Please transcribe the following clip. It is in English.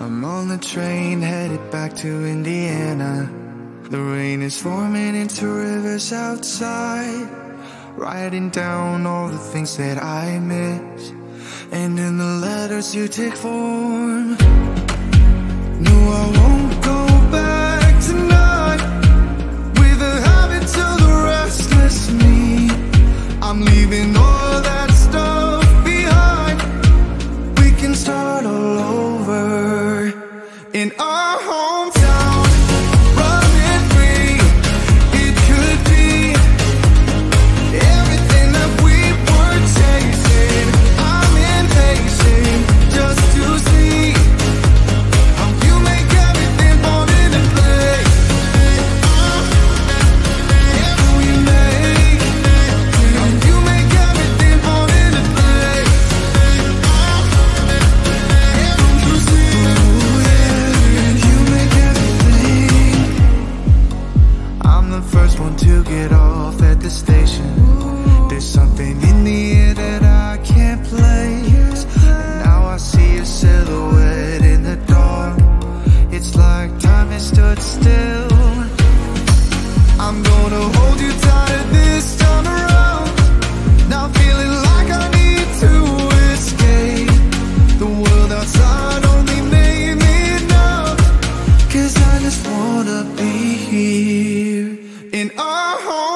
on the train headed back to Indiana. The rain is forming into rivers outside. Writing down all the things that I miss. And in the letters you take form. No, I won't here in our home.